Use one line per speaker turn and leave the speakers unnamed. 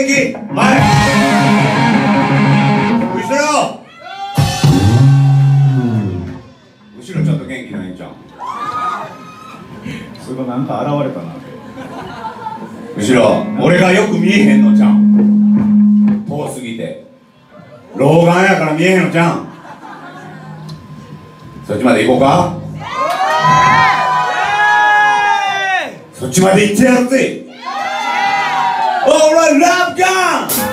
元気はい後ろ。後ろちょっと元気ないんじゃん
それがなんか現れたな。
後ろ。俺がよく見えへんのじゃん遠すぎて。老眼やから見えへんのじゃんそっちまで行こうか？そっちまで行ってやるぜ All right, love God.